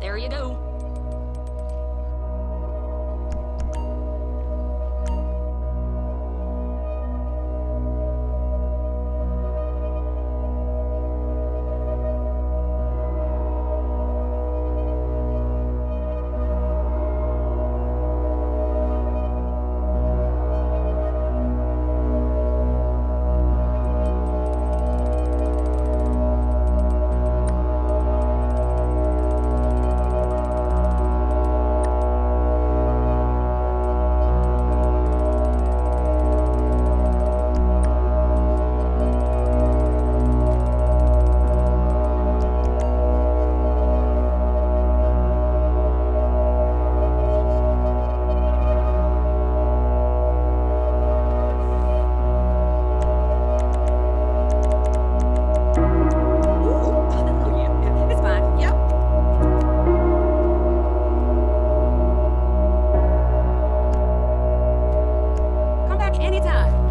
There you go. anytime.